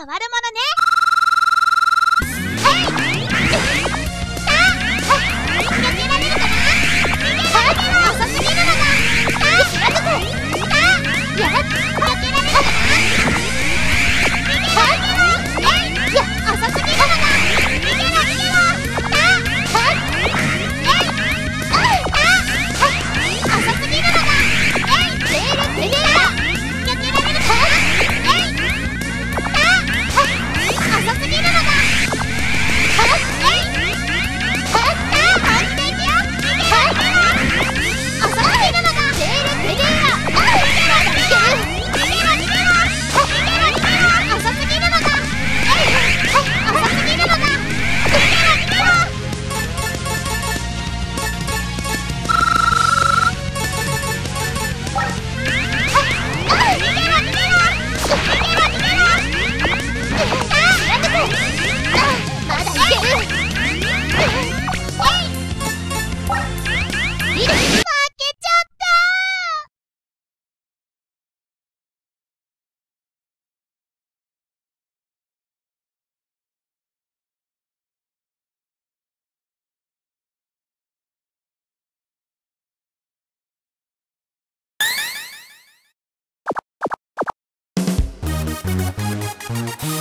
変わるものね。えっ?